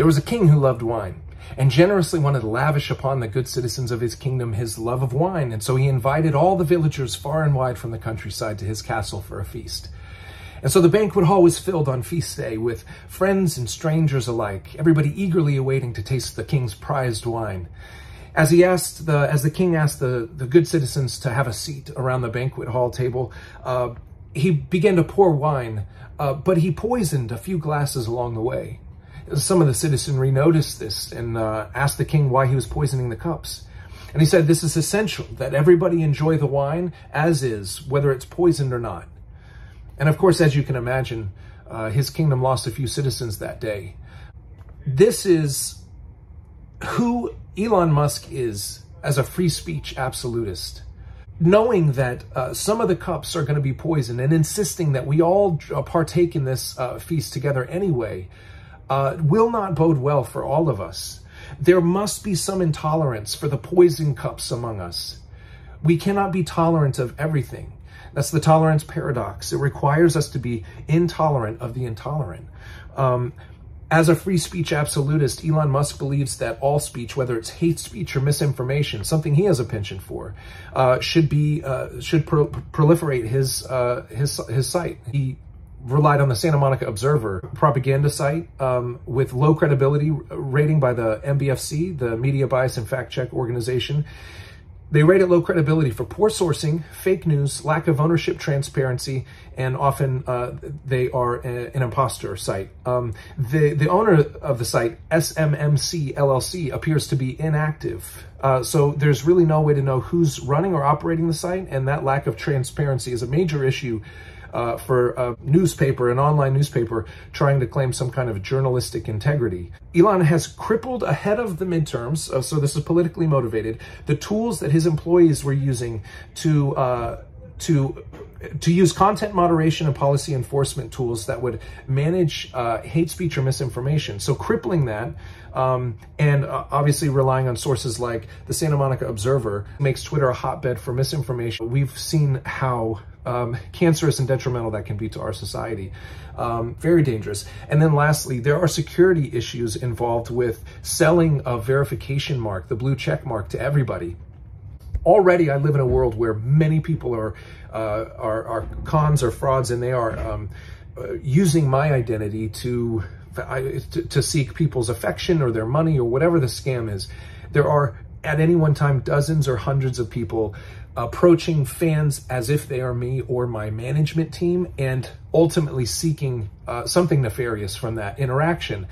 There was a king who loved wine and generously wanted to lavish upon the good citizens of his kingdom his love of wine, and so he invited all the villagers far and wide from the countryside to his castle for a feast. And so the banquet hall was filled on feast day with friends and strangers alike, everybody eagerly awaiting to taste the king's prized wine. As he asked the, as the king asked the, the good citizens to have a seat around the banquet hall table, uh, he began to pour wine, uh, but he poisoned a few glasses along the way. Some of the citizenry noticed this and uh, asked the king why he was poisoning the cups. And he said, this is essential that everybody enjoy the wine as is, whether it's poisoned or not. And of course, as you can imagine, uh, his kingdom lost a few citizens that day. This is who Elon Musk is as a free speech absolutist. Knowing that uh, some of the cups are going to be poisoned and insisting that we all partake in this uh, feast together anyway, uh, will not bode well for all of us. There must be some intolerance for the poison cups among us. We cannot be tolerant of everything. That's the tolerance paradox. It requires us to be intolerant of the intolerant. Um, as a free speech absolutist, Elon Musk believes that all speech, whether it's hate speech or misinformation, something he has a penchant for, uh, should be uh, should pro proliferate his uh, his his site. He relied on the Santa Monica Observer propaganda site um, with low credibility rating by the MBFC, the Media Bias and Fact Check organization. They rate it low credibility for poor sourcing, fake news, lack of ownership transparency, and often uh, they are a, an imposter site. Um, the, the owner of the site, SMMC LLC, appears to be inactive. Uh, so there's really no way to know who's running or operating the site, and that lack of transparency is a major issue uh, for a newspaper, an online newspaper, trying to claim some kind of journalistic integrity. Elon has crippled ahead of the midterms, uh, so this is politically motivated, the tools that his employees were using to uh, to to use content moderation and policy enforcement tools that would manage uh, hate speech or misinformation. So crippling that, um, and uh, obviously relying on sources like the Santa Monica Observer makes Twitter a hotbed for misinformation. We've seen how um, cancerous and detrimental that can be to our society. Um, very dangerous. And then lastly, there are security issues involved with selling a verification mark, the blue check mark to everybody. Already, I live in a world where many people are uh, are, are, cons or frauds, and they are um, uh, using my identity to, to to seek people's affection or their money or whatever the scam is. There are at any one time dozens or hundreds of people approaching fans as if they are me or my management team and ultimately seeking uh, something nefarious from that interaction.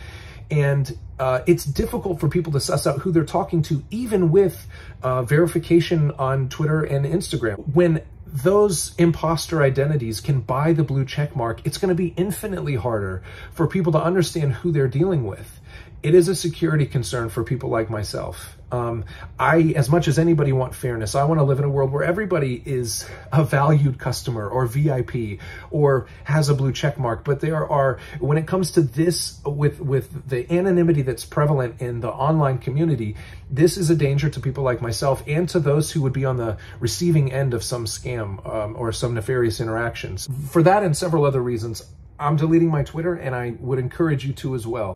And uh, it's difficult for people to suss out who they're talking to, even with uh, verification on Twitter and Instagram. When those imposter identities can buy the blue check mark, it's going to be infinitely harder for people to understand who they're dealing with. It is a security concern for people like myself. Um, I, as much as anybody want fairness, I want to live in a world where everybody is a valued customer or VIP or has a blue check mark. But there are, when it comes to this, with, with the anonymity that's prevalent in the online community, this is a danger to people like myself and to those who would be on the receiving end of some scam um, or some nefarious interactions. For that and several other reasons, I'm deleting my Twitter and I would encourage you to as well.